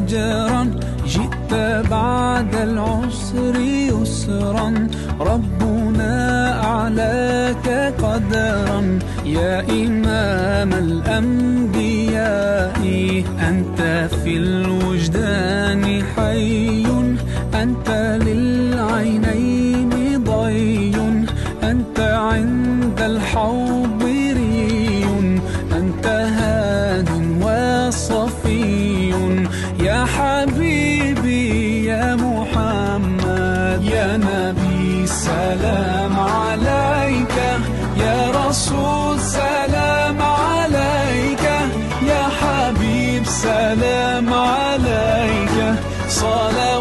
أجرا جئت بعد العسر يسرا. ربنا أعلاك قدرا. يا إمام الأنبياء أنت في الوجدان حي أنت للعينين ضي أنت عند الحوض يا حبيبي يا محمد يا نبي سلام عليك. يا رسول سلام عليك. يا حبيب سلام عليك. صلوات